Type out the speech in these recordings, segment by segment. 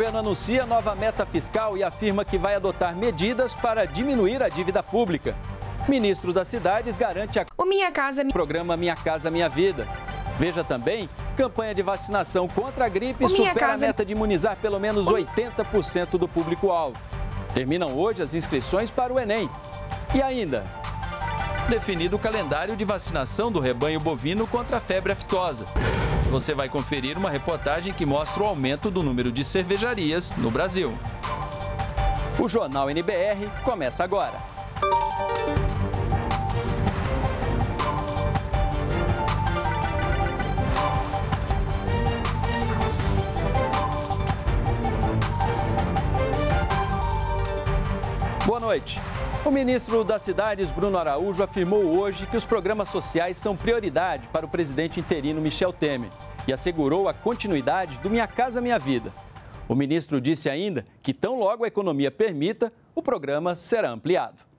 Governo anuncia nova meta fiscal e afirma que vai adotar medidas para diminuir a dívida pública. Ministro das Cidades garante a o Minha Casa programa Minha Casa Minha Vida. Veja também, campanha de vacinação contra a gripe O Minha supera Casa- a meta de imunizar pelo menos 80% do público-alvo. Terminam hoje as inscrições para o Enem. E ainda, definido o calendário de vacinação do rebanho bovino contra a febre aftosa. Você vai conferir uma reportagem que mostra o aumento do número de cervejarias no Brasil. O Jornal NBR começa agora. Boa noite. O ministro das Cidades, Bruno Araújo, afirmou hoje que os programas sociais são prioridade para o presidente interino Michel Temer e assegurou a continuidade do Minha Casa Minha Vida. O ministro disse ainda que, tão logo a economia permita, o programa será ampliado.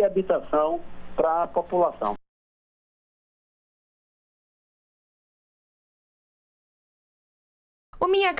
E habitação para a população. O Minha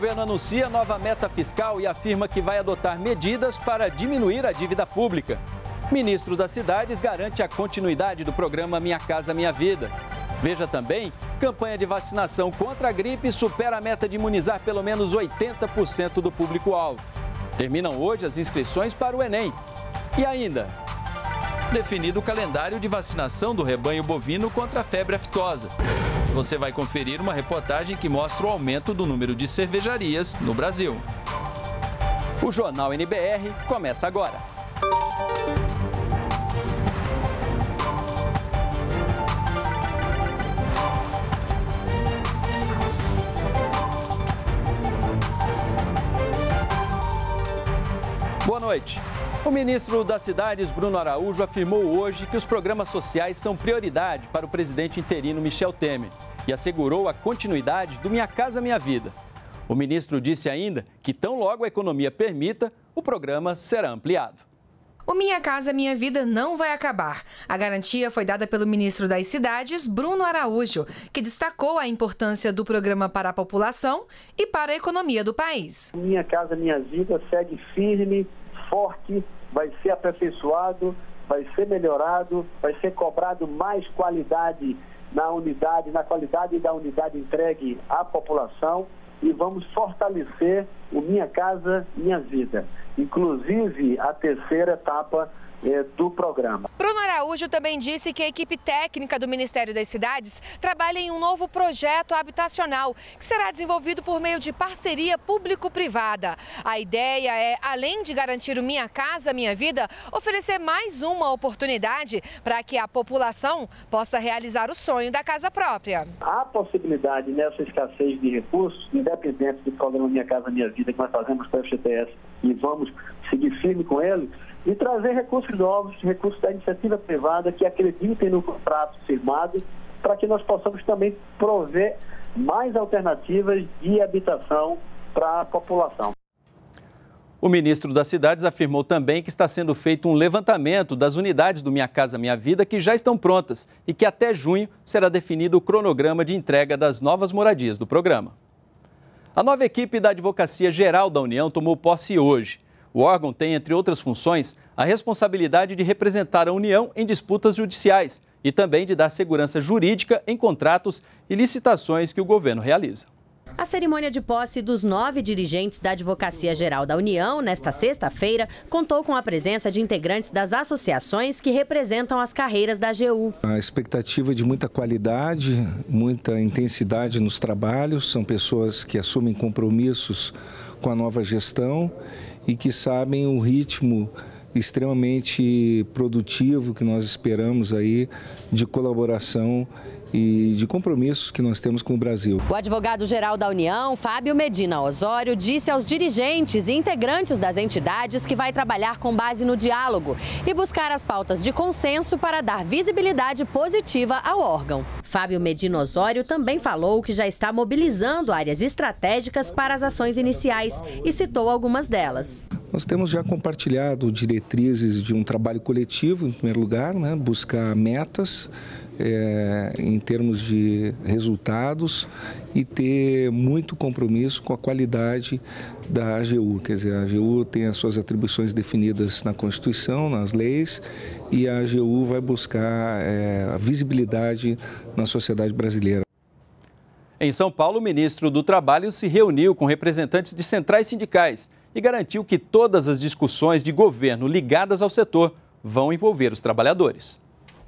Governo anuncia nova meta fiscal e afirma que vai adotar medidas para diminuir a dívida pública. Ministro das Cidades garante a continuidade do programa Minha Casa Minha Vida. Veja também, campanha de vacinação contra a gripe supera a meta de imunizar pelo menos 80% do público-alvo. Terminam hoje as inscrições para o Enem. E ainda, definido o calendário de vacinação do rebanho bovino contra a febre aftosa. Você vai conferir uma reportagem que mostra o aumento do número de cervejarias no Brasil. O Jornal NBR começa agora. Boa noite. O ministro das Cidades, Bruno Araújo, afirmou hoje que os programas sociais são prioridade para o presidente interino Michel Temer e assegurou a continuidade do Minha Casa Minha Vida. O ministro disse ainda que, tão logo a economia permita, o programa será ampliado. O Minha Casa Minha Vida não vai acabar. A garantia foi dada pelo ministro das Cidades, Bruno Araújo, que destacou a importância do programa para a população e para a economia do país. Minha Casa Minha Vida segue firme, forte, vai ser aperfeiçoado, vai ser melhorado, vai ser cobrado mais qualidade na unidade, na qualidade da unidade entregue à população e vamos fortalecer o Minha Casa Minha Vida, inclusive a terceira etapa do programa. Bruno Araújo também disse que a equipe técnica do Ministério das Cidades trabalha em um novo projeto habitacional que será desenvolvido por meio de parceria público-privada. A ideia é, além de garantir o Minha Casa Minha Vida, oferecer mais uma oportunidade para que a população possa realizar o sonho da casa própria. Há possibilidade nessa escassez de recursos, independente do programa Minha Casa Minha Vida que nós fazemos com o FGTS e vamos seguir firme com ele, de trazer recursos novos, recursos da iniciativa privada que acreditem no contrato firmado, para que nós possamos também prover mais alternativas de habitação para a população. O ministro das Cidades afirmou também que está sendo feito um levantamento das unidades do Minha Casa Minha Vida que já estão prontas e que até junho será definido o cronograma de entrega das novas moradias do programa. A nova equipe da Advocacia Geral da União tomou posse hoje. O órgão tem, entre outras funções, a responsabilidade de representar a União em disputas judiciais e também de dar segurança jurídica em contratos e licitações que o governo realiza. A cerimônia de posse dos nove dirigentes da Advocacia Geral da União, nesta sexta-feira, contou com a presença de integrantes das associações que representam as carreiras da AGU. A expectativa de muita qualidade, muita intensidade nos trabalhos, são pessoas que assumem compromissos com a nova gestão e que sabem o ritmo extremamente produtivo que nós esperamos aí de colaboração e de compromissos que nós temos com o Brasil. O advogado-geral da União, Fábio Medina Osório, disse aos dirigentes e integrantes das entidades que vai trabalhar com base no diálogo e buscar as pautas de consenso para dar visibilidade positiva ao órgão. Fábio Medina Osório também falou que já está mobilizando áreas estratégicas para as ações iniciais e citou algumas delas. Nós temos já compartilhado diretrizes de um trabalho coletivo, em primeiro lugar, né? buscar metas é, em termos de resultados e ter muito compromisso com a qualidade da AGU. Quer dizer, a AGU tem as suas atribuições definidas na Constituição, nas leis, e a AGU vai buscar é, a visibilidade na sociedade brasileira. Em São Paulo, o ministro do Trabalho se reuniu com representantes de centrais sindicais e garantiu que todas as discussões de governo ligadas ao setor vão envolver os trabalhadores.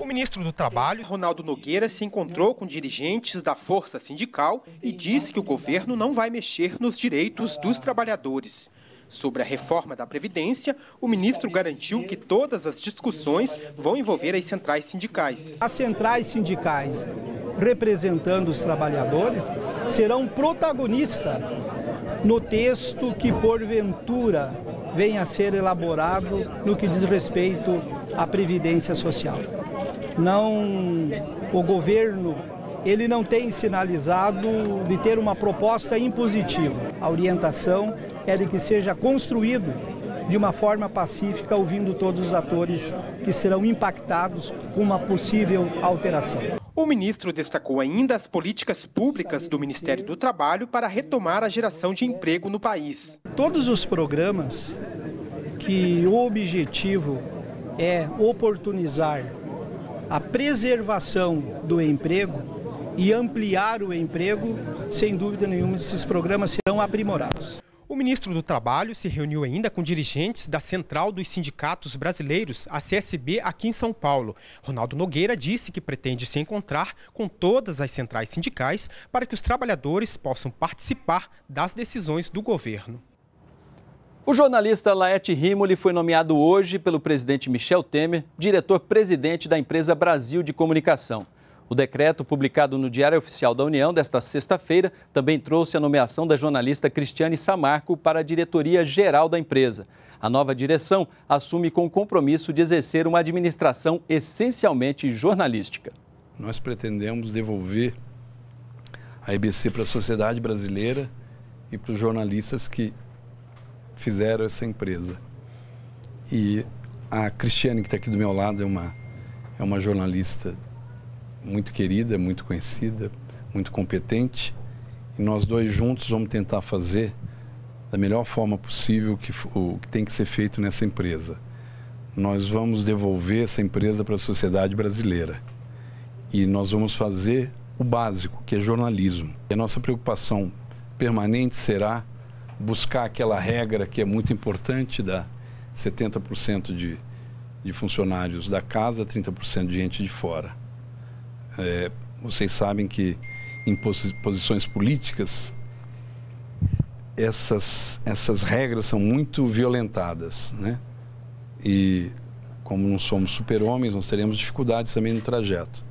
O ministro do Trabalho, Ronaldo Nogueira, se encontrou com dirigentes da Força Sindical e disse que o governo não vai mexer nos direitos dos trabalhadores. Sobre a reforma da Previdência, o ministro garantiu que todas as discussões vão envolver as centrais sindicais. As centrais sindicais, representando os trabalhadores, serão protagonistas no texto que, porventura, venha a ser elaborado no que diz respeito à Previdência Social não o governo ele não tem sinalizado de ter uma proposta impositiva. A orientação é de que seja construído de uma forma pacífica, ouvindo todos os atores que serão impactados com uma possível alteração. O ministro destacou ainda as políticas públicas do Ministério do Trabalho para retomar a geração de emprego no país. Todos os programas que o objetivo é oportunizar a preservação do emprego e ampliar o emprego, sem dúvida nenhuma, esses programas serão aprimorados. O ministro do Trabalho se reuniu ainda com dirigentes da Central dos Sindicatos Brasileiros, a CSB, aqui em São Paulo. Ronaldo Nogueira disse que pretende se encontrar com todas as centrais sindicais para que os trabalhadores possam participar das decisões do governo. O jornalista Laete Rimoli foi nomeado hoje pelo presidente Michel Temer, diretor-presidente da empresa Brasil de Comunicação. O decreto, publicado no Diário Oficial da União desta sexta-feira, também trouxe a nomeação da jornalista Cristiane Samarco para a diretoria geral da empresa. A nova direção assume com o compromisso de exercer uma administração essencialmente jornalística. Nós pretendemos devolver a EBC para a sociedade brasileira e para os jornalistas que fizeram essa empresa. E a Cristiane, que está aqui do meu lado, é uma, é uma jornalista muito querida, muito conhecida, muito competente. E nós dois juntos vamos tentar fazer da melhor forma possível que, o que tem que ser feito nessa empresa. Nós vamos devolver essa empresa para a sociedade brasileira. E nós vamos fazer o básico, que é jornalismo. E a nossa preocupação permanente será buscar aquela regra que é muito importante da 70% de, de funcionários da casa, 30% de gente de fora. É, vocês sabem que em posições políticas essas, essas regras são muito violentadas, né? E como não somos super-homens, nós teremos dificuldades também no trajeto.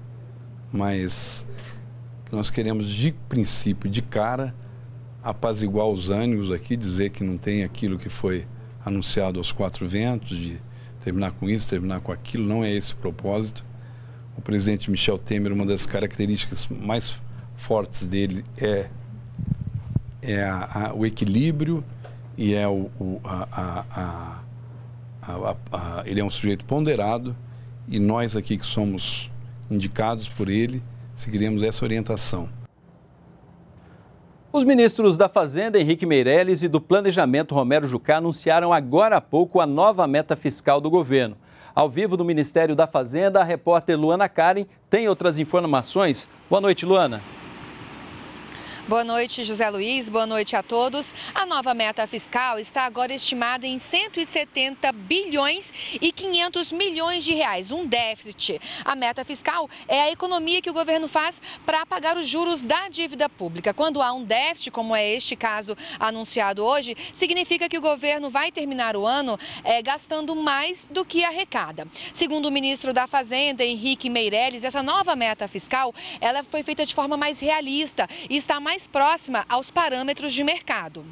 Mas nós queremos de princípio, de cara, apaziguar os ânimos aqui, dizer que não tem aquilo que foi anunciado aos quatro ventos, de terminar com isso, terminar com aquilo, não é esse o propósito. O presidente Michel Temer, uma das características mais fortes dele é, é a, a, o equilíbrio e é o, o a, ele é um sujeito ponderado e nós aqui que somos indicados por ele seguiremos essa orientação. Os ministros da Fazenda, Henrique Meirelles, e do Planejamento, Romero Jucá, anunciaram agora há pouco a nova meta fiscal do governo. Ao vivo do Ministério da Fazenda, a repórter Luana Karen tem outras informações. Boa noite, Luana. Boa noite, José Luiz. Boa noite a todos. A nova meta fiscal está agora estimada em 170 bilhões e 500 milhões de reais, um déficit. A meta fiscal é a economia que o governo faz para pagar os juros da dívida pública. Quando há um déficit, como é este caso anunciado hoje, significa que o governo vai terminar o ano é, gastando mais do que arrecada. Segundo o ministro da Fazenda, Henrique Meirelles, essa nova meta fiscal ela foi feita de forma mais realista e está mais próxima aos parâmetros de mercado.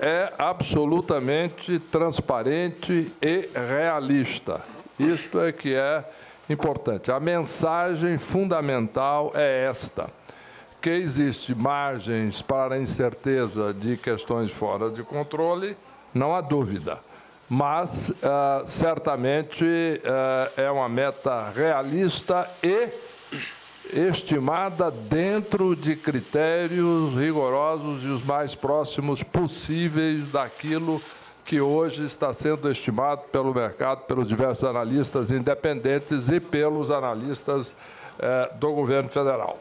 É absolutamente transparente e realista. Isto é que é importante. A mensagem fundamental é esta: que existe margens para incerteza de questões fora de controle, não há dúvida. Mas uh, certamente uh, é uma meta realista e estimada dentro de critérios rigorosos e os mais próximos possíveis daquilo que hoje está sendo estimado pelo mercado, pelos diversos analistas independentes e pelos analistas eh, do governo federal.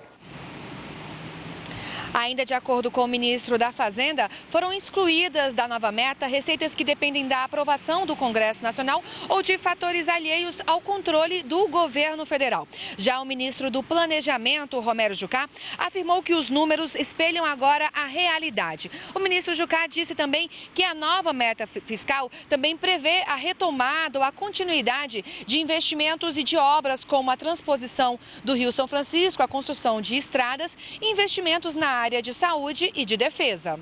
Ainda de acordo com o ministro da Fazenda, foram excluídas da nova meta receitas que dependem da aprovação do Congresso Nacional ou de fatores alheios ao controle do governo federal. Já o ministro do Planejamento, Romero Jucá, afirmou que os números espelham agora a realidade. O ministro Jucá disse também que a nova meta fiscal também prevê a retomada ou a continuidade de investimentos e de obras como a transposição do Rio São Francisco, a construção de estradas e investimentos na área área de saúde e de defesa.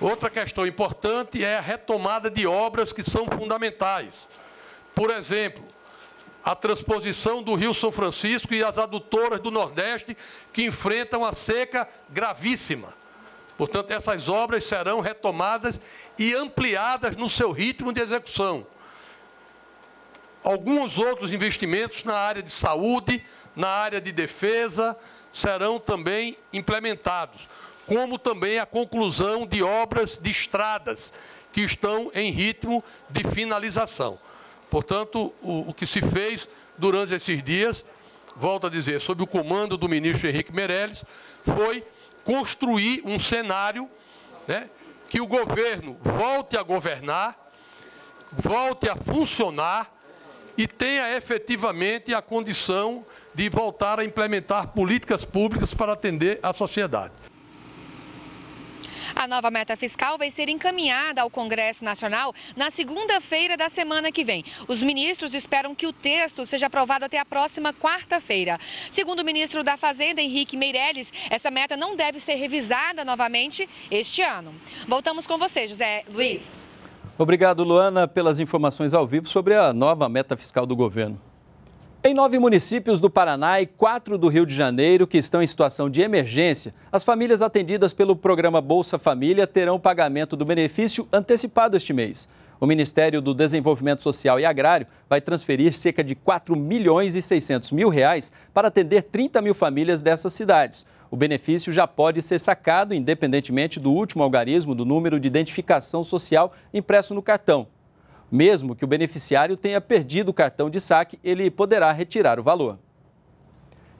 Outra questão importante é a retomada de obras que são fundamentais. Por exemplo, a transposição do Rio São Francisco e as adutoras do Nordeste que enfrentam a seca gravíssima. Portanto, essas obras serão retomadas e ampliadas no seu ritmo de execução. Alguns outros investimentos na área de saúde, na área de defesa, serão também implementados, como também a conclusão de obras de estradas que estão em ritmo de finalização. Portanto, o, o que se fez durante esses dias, volto a dizer, sob o comando do ministro Henrique Meirelles, foi construir um cenário né, que o governo volte a governar, volte a funcionar e tenha efetivamente a condição de voltar a implementar políticas públicas para atender a sociedade. A nova meta fiscal vai ser encaminhada ao Congresso Nacional na segunda-feira da semana que vem. Os ministros esperam que o texto seja aprovado até a próxima quarta-feira. Segundo o ministro da Fazenda, Henrique Meirelles, essa meta não deve ser revisada novamente este ano. Voltamos com você, José Luiz. Obrigado, Luana, pelas informações ao vivo sobre a nova meta fiscal do governo. Em nove municípios do Paraná e quatro do Rio de Janeiro que estão em situação de emergência, as famílias atendidas pelo programa Bolsa Família terão pagamento do benefício antecipado este mês. O Ministério do Desenvolvimento Social e Agrário vai transferir cerca de 4 milhões e 600 mil reais para atender 30 mil famílias dessas cidades. O benefício já pode ser sacado independentemente do último algarismo do número de identificação social impresso no cartão. Mesmo que o beneficiário tenha perdido o cartão de saque, ele poderá retirar o valor.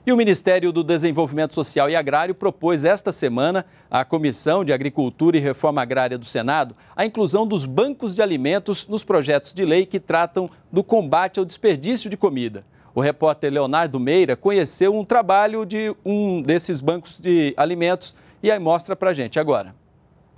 E o Ministério do Desenvolvimento Social e Agrário propôs esta semana à Comissão de Agricultura e Reforma Agrária do Senado a inclusão dos bancos de alimentos nos projetos de lei que tratam do combate ao desperdício de comida. O repórter Leonardo Meira conheceu um trabalho de um desses bancos de alimentos e aí mostra para gente agora.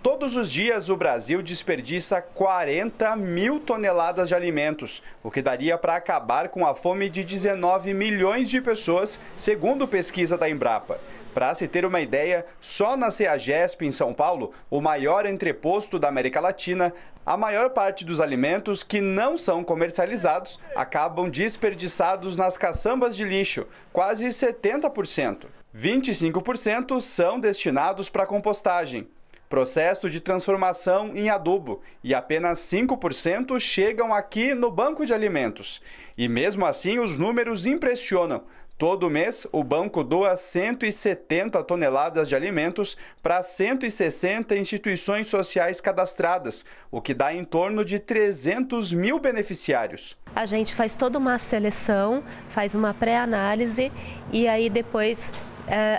Todos os dias, o Brasil desperdiça 40 mil toneladas de alimentos, o que daria para acabar com a fome de 19 milhões de pessoas, segundo pesquisa da Embrapa. Para se ter uma ideia, só na CEAGESP, em São Paulo, o maior entreposto da América Latina, a maior parte dos alimentos que não são comercializados acabam desperdiçados nas caçambas de lixo, quase 70%. 25% são destinados para compostagem processo de transformação em adubo, e apenas 5% chegam aqui no banco de alimentos. E mesmo assim, os números impressionam. Todo mês, o banco doa 170 toneladas de alimentos para 160 instituições sociais cadastradas, o que dá em torno de 300 mil beneficiários. A gente faz toda uma seleção, faz uma pré-análise e aí depois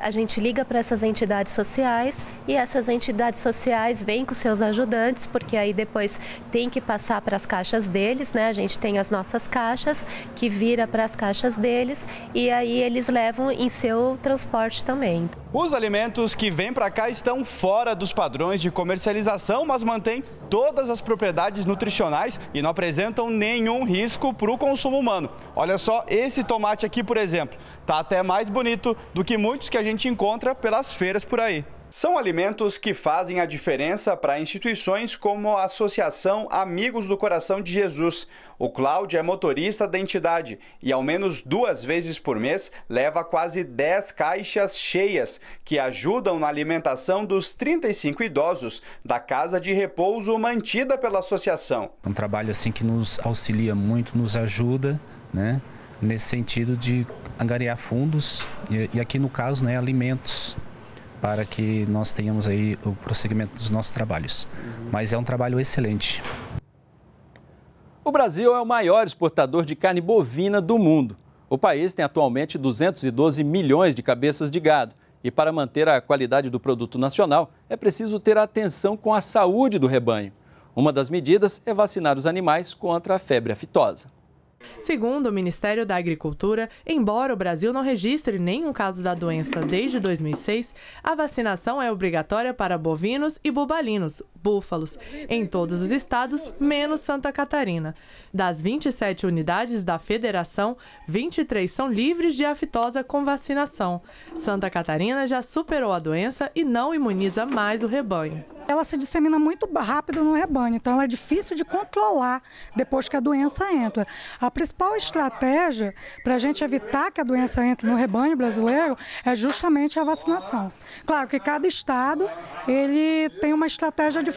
a gente liga para essas entidades sociais e essas entidades sociais vêm com seus ajudantes, porque aí depois tem que passar para as caixas deles, né? A gente tem as nossas caixas que vira para as caixas deles e aí eles levam em seu transporte também. Os alimentos que vêm para cá estão fora dos padrões de comercialização, mas mantêm todas as propriedades nutricionais e não apresentam nenhum risco para o consumo humano. Olha só esse tomate aqui, por exemplo, tá até mais bonito do que muitos que a gente encontra pelas feiras por aí. São alimentos que fazem a diferença para instituições como a Associação Amigos do Coração de Jesus. O Cláudio é motorista da entidade e, ao menos duas vezes por mês, leva quase 10 caixas cheias que ajudam na alimentação dos 35 idosos da casa de repouso mantida pela associação. Um trabalho assim que nos auxilia muito, nos ajuda, né? Nesse sentido de angariar fundos e, e aqui no caso, né, alimentos para que nós tenhamos aí o prosseguimento dos nossos trabalhos. Mas é um trabalho excelente. O Brasil é o maior exportador de carne bovina do mundo. O país tem atualmente 212 milhões de cabeças de gado. E para manter a qualidade do produto nacional, é preciso ter atenção com a saúde do rebanho. Uma das medidas é vacinar os animais contra a febre aftosa. Segundo o Ministério da Agricultura, embora o Brasil não registre nenhum caso da doença desde 2006, a vacinação é obrigatória para bovinos e bubalinos, búfalos, em todos os estados, menos Santa Catarina. Das 27 unidades da federação, 23 são livres de aftosa com vacinação. Santa Catarina já superou a doença e não imuniza mais o rebanho ela se dissemina muito rápido no rebanho, então ela é difícil de controlar depois que a doença entra. A principal estratégia para a gente evitar que a doença entre no rebanho brasileiro é justamente a vacinação. Claro que cada estado ele tem uma estratégia diferente,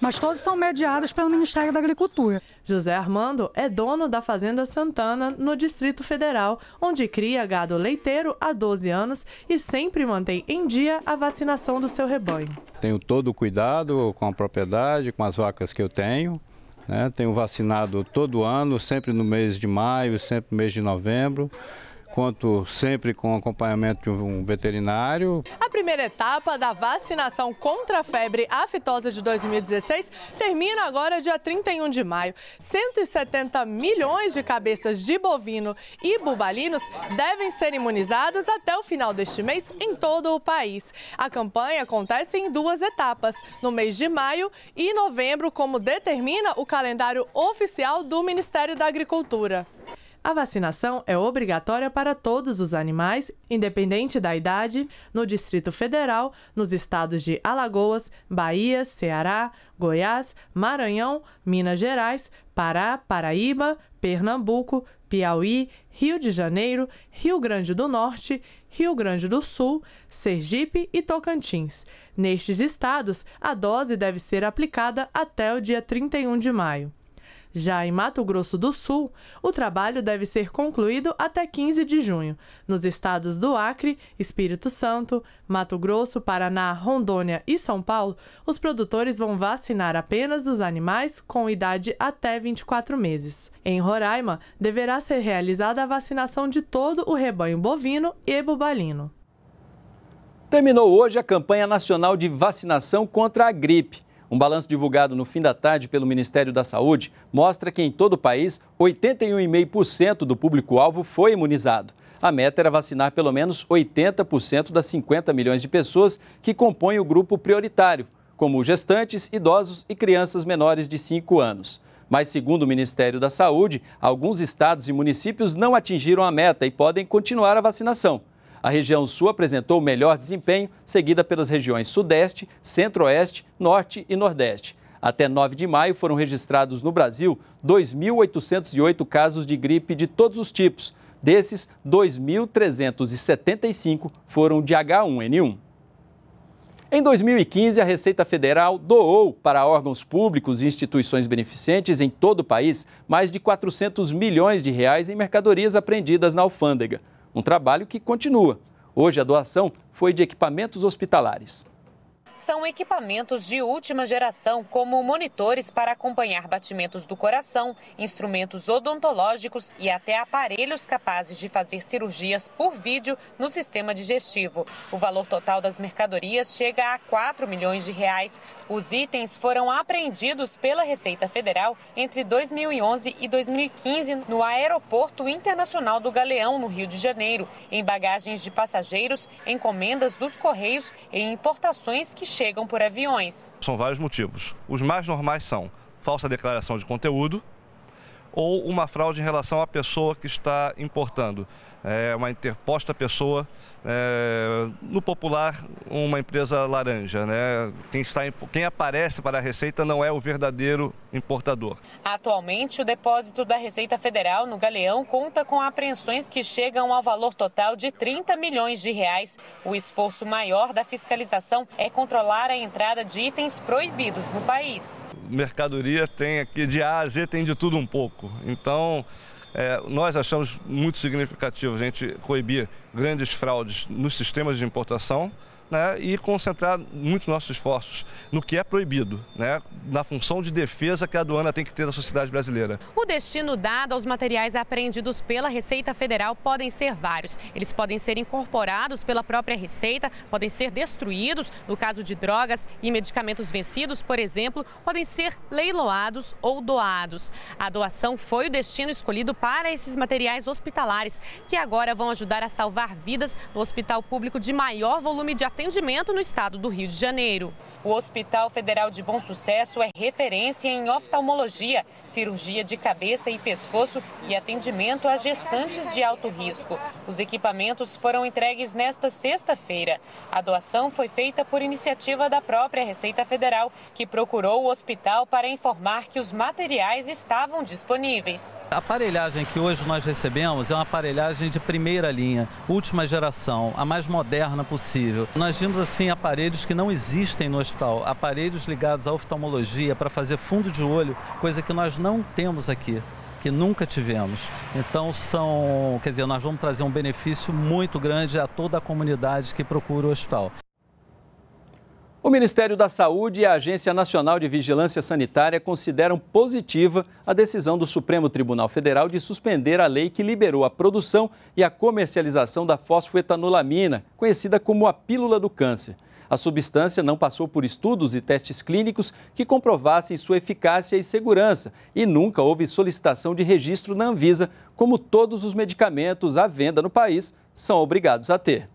mas todos são mediados pelo Ministério da Agricultura. José Armando é dono da Fazenda Santana, no Distrito Federal, onde cria gado leiteiro há 12 anos e sempre mantém em dia a vacinação do seu rebanho. Tenho todo o cuidado com a propriedade, com as vacas que eu tenho. Né? Tenho vacinado todo ano, sempre no mês de maio, sempre no mês de novembro conto sempre com acompanhamento de um veterinário. A primeira etapa da vacinação contra a febre aftosa de 2016 termina agora dia 31 de maio. 170 milhões de cabeças de bovino e bubalinos devem ser imunizadas até o final deste mês em todo o país. A campanha acontece em duas etapas, no mês de maio e novembro, como determina o calendário oficial do Ministério da Agricultura. A vacinação é obrigatória para todos os animais, independente da idade, no Distrito Federal, nos estados de Alagoas, Bahia, Ceará, Goiás, Maranhão, Minas Gerais, Pará, Paraíba, Pernambuco, Piauí, Rio de Janeiro, Rio Grande do Norte, Rio Grande do Sul, Sergipe e Tocantins. Nestes estados, a dose deve ser aplicada até o dia 31 de maio. Já em Mato Grosso do Sul, o trabalho deve ser concluído até 15 de junho. Nos estados do Acre, Espírito Santo, Mato Grosso, Paraná, Rondônia e São Paulo, os produtores vão vacinar apenas os animais com idade até 24 meses. Em Roraima, deverá ser realizada a vacinação de todo o rebanho bovino e bubalino. Terminou hoje a campanha nacional de vacinação contra a gripe. Um balanço divulgado no fim da tarde pelo Ministério da Saúde mostra que em todo o país, 81,5% do público-alvo foi imunizado. A meta era vacinar pelo menos 80% das 50 milhões de pessoas que compõem o grupo prioritário, como gestantes, idosos e crianças menores de 5 anos. Mas, segundo o Ministério da Saúde, alguns estados e municípios não atingiram a meta e podem continuar a vacinação. A região sul apresentou o melhor desempenho, seguida pelas regiões Sudeste, Centro-Oeste, Norte e Nordeste. Até 9 de maio foram registrados no Brasil 2.808 casos de gripe de todos os tipos. Desses, 2.375 foram de H1N1. Em 2015, a Receita Federal doou para órgãos públicos e instituições beneficentes em todo o país mais de 400 milhões de reais em mercadorias apreendidas na alfândega um trabalho que continua. Hoje a doação foi de equipamentos hospitalares. São equipamentos de última geração, como monitores para acompanhar batimentos do coração, instrumentos odontológicos e até aparelhos capazes de fazer cirurgias por vídeo no sistema digestivo. O valor total das mercadorias chega a 4 milhões de reais. Os itens foram apreendidos pela Receita Federal entre 2011 e 2015 no Aeroporto Internacional do Galeão, no Rio de Janeiro, em bagagens de passageiros, encomendas dos Correios e importações que chegam por aviões. São vários motivos. Os mais normais são falsa declaração de conteúdo ou uma fraude em relação à pessoa que está importando é, uma interposta pessoa, é, no popular, uma empresa laranja. Né? Quem, está, quem aparece para a Receita não é o verdadeiro importador. Atualmente, o depósito da Receita Federal no Galeão conta com apreensões que chegam ao valor total de 30 milhões de reais. O esforço maior da fiscalização é controlar a entrada de itens proibidos no país. Mercadoria tem aqui de A a Z, tem de tudo um pouco. Então, é, nós achamos muito significativo a gente coibir grandes fraudes nos sistemas de importação né, e concentrar muitos nossos esforços no que é proibido, né, na função de defesa que a aduana tem que ter da sociedade brasileira. O destino dado aos materiais apreendidos pela Receita Federal podem ser vários. Eles podem ser incorporados pela própria Receita, podem ser destruídos, no caso de drogas e medicamentos vencidos, por exemplo, podem ser leiloados ou doados. A doação foi o destino escolhido para esses materiais hospitalares, que agora vão ajudar a salvar vidas no hospital público de maior volume de atendimento no estado do Rio de Janeiro. O Hospital Federal de Bom Sucesso é referência em oftalmologia, cirurgia de cabeça e pescoço e atendimento a gestantes de alto risco. Os equipamentos foram entregues nesta sexta-feira. A doação foi feita por iniciativa da própria Receita Federal, que procurou o hospital para informar que os materiais estavam disponíveis. A aparelhagem que hoje nós recebemos é uma aparelhagem de primeira linha, última geração, a mais moderna possível. Nós vimos assim aparelhos que não existem no hospital, aparelhos ligados à oftalmologia para fazer fundo de olho, coisa que nós não temos aqui que nunca tivemos. Então são, quer dizer, nós vamos trazer um benefício muito grande a toda a comunidade que procura o hospital. O Ministério da Saúde e a Agência Nacional de Vigilância Sanitária consideram positiva a decisão do Supremo Tribunal Federal de suspender a lei que liberou a produção e a comercialização da fosfoetanolamina, conhecida como a pílula do câncer. A substância não passou por estudos e testes clínicos que comprovassem sua eficácia e segurança e nunca houve solicitação de registro na Anvisa, como todos os medicamentos à venda no país são obrigados a ter.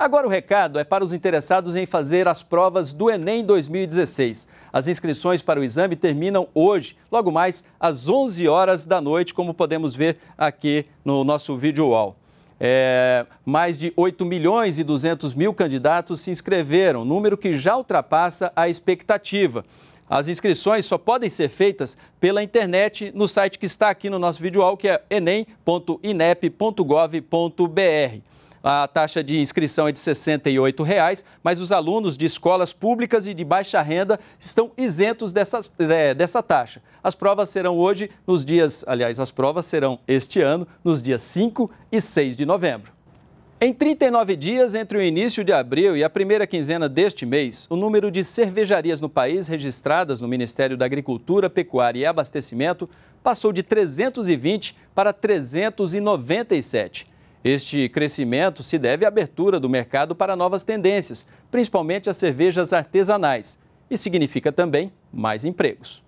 Agora o recado é para os interessados em fazer as provas do Enem 2016. As inscrições para o exame terminam hoje, logo mais às 11 horas da noite, como podemos ver aqui no nosso vídeo wall. É, mais de 8 milhões e 200 mil candidatos se inscreveram, número que já ultrapassa a expectativa. As inscrições só podem ser feitas pela internet no site que está aqui no nosso vídeo, que é enem.inep.gov.br. A taxa de inscrição é de 68 reais, mas os alunos de escolas públicas e de baixa renda estão isentos dessa, é, dessa taxa. As provas serão hoje, nos dias, aliás, as provas serão este ano, nos dias 5 e 6 de novembro. Em 39 dias entre o início de abril e a primeira quinzena deste mês, o número de cervejarias no país registradas no Ministério da Agricultura, Pecuária e Abastecimento passou de 320 para 397. Este crescimento se deve à abertura do mercado para novas tendências, principalmente as cervejas artesanais, e significa também mais empregos.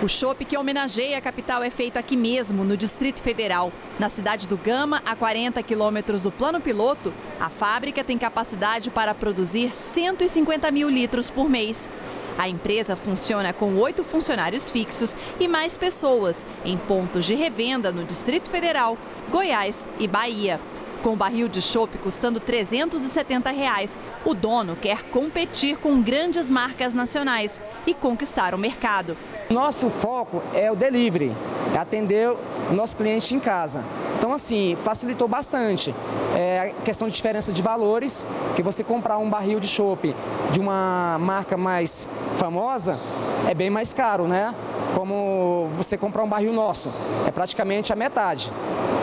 O chopp que homenageia a capital é feito aqui mesmo, no Distrito Federal. Na cidade do Gama, a 40 quilômetros do plano piloto, a fábrica tem capacidade para produzir 150 mil litros por mês. A empresa funciona com oito funcionários fixos e mais pessoas em pontos de revenda no Distrito Federal, Goiás e Bahia. Com o barril de chopp custando 370 reais, o dono quer competir com grandes marcas nacionais e conquistar o mercado. Nosso foco é o delivery, é atender o nosso cliente em casa. Então, assim, facilitou bastante. É a questão de diferença de valores, que você comprar um barril de chopp de uma marca mais famosa é bem mais caro, né? Como você comprar um barril nosso. É praticamente a metade.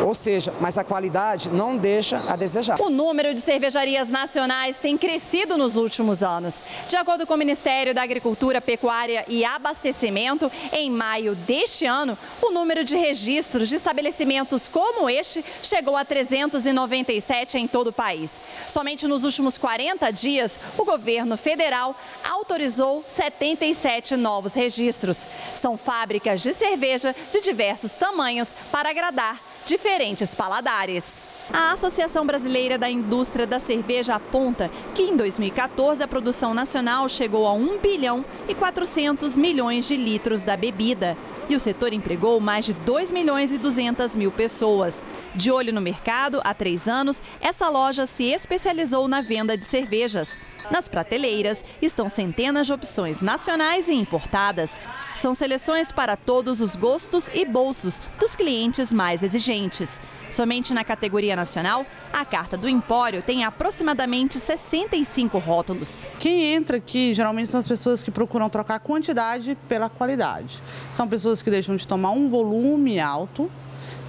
Ou seja, mas a qualidade não deixa a desejar. O número de cervejarias nacionais tem crescido nos últimos anos. De acordo com o Ministério da Agricultura, Pecuária e Abastecimento, em maio deste ano, o número de registros de estabelecimentos como este chegou a 397 em todo o país. Somente nos últimos 40 dias, o governo federal autorizou 77 novos registros. São fábricas de cerveja de diversos tamanhos para agradar diferentes paladares. A Associação Brasileira da Indústria da Cerveja aponta que em 2014 a produção nacional chegou a 1 bilhão e 400 milhões de litros da bebida. E o setor empregou mais de 2 milhões e 200 mil pessoas. De olho no mercado, há três anos, essa loja se especializou na venda de cervejas. Nas prateleiras estão centenas de opções nacionais e importadas. São seleções para todos os gostos e bolsos dos clientes mais exigentes. Somente na categoria nacional, a carta do Empório tem aproximadamente 65 rótulos. Quem entra aqui geralmente são as pessoas que procuram trocar quantidade pela qualidade. São pessoas que deixam de tomar um volume alto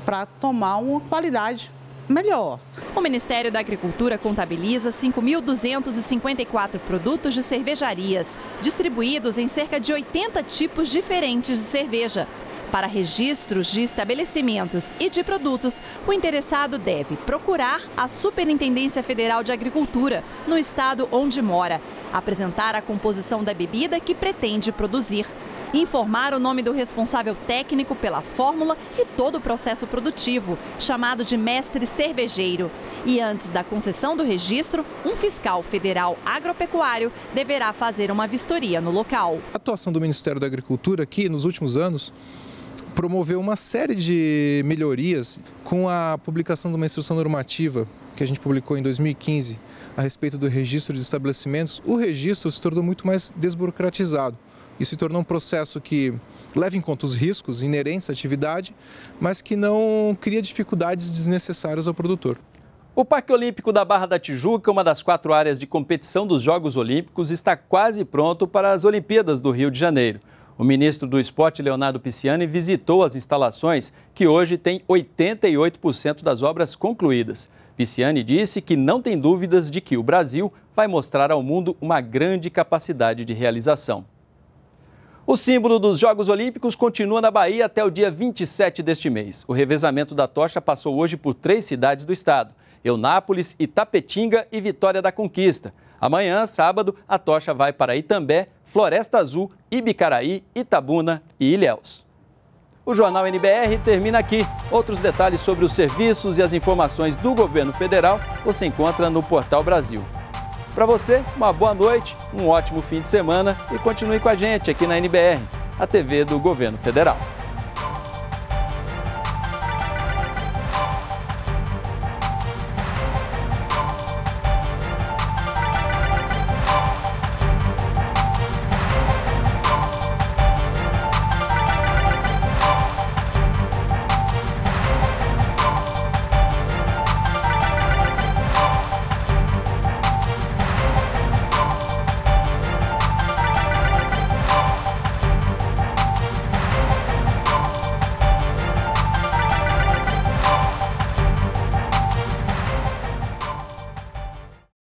para tomar uma qualidade melhor. O Ministério da Agricultura contabiliza 5.254 produtos de cervejarias, distribuídos em cerca de 80 tipos diferentes de cerveja. Para registros de estabelecimentos e de produtos, o interessado deve procurar a Superintendência Federal de Agricultura, no estado onde mora, apresentar a composição da bebida que pretende produzir informar o nome do responsável técnico pela fórmula e todo o processo produtivo, chamado de mestre cervejeiro. E antes da concessão do registro, um fiscal federal agropecuário deverá fazer uma vistoria no local. A atuação do Ministério da Agricultura aqui nos últimos anos promoveu uma série de melhorias com a publicação de uma instrução normativa que a gente publicou em 2015 a respeito do registro de estabelecimentos. O registro se tornou muito mais desburocratizado e se tornou um processo que leva em conta os riscos inerentes à atividade, mas que não cria dificuldades desnecessárias ao produtor. O Parque Olímpico da Barra da Tijuca, uma das quatro áreas de competição dos Jogos Olímpicos, está quase pronto para as Olimpíadas do Rio de Janeiro. O ministro do Esporte, Leonardo Pisciani, visitou as instalações, que hoje têm 88% das obras concluídas. Pisciani disse que não tem dúvidas de que o Brasil vai mostrar ao mundo uma grande capacidade de realização. O símbolo dos Jogos Olímpicos continua na Bahia até o dia 27 deste mês. O revezamento da tocha passou hoje por três cidades do estado: Eunápolis, Itapetinga e Vitória da Conquista. Amanhã, sábado, a tocha vai para Itambé, Floresta Azul, Ibicaraí, Itabuna e Ilhéus. O Jornal NBR termina aqui. Outros detalhes sobre os serviços e as informações do governo federal você encontra no Portal Brasil. Para você, uma boa noite, um ótimo fim de semana e continue com a gente aqui na NBR, a TV do Governo Federal.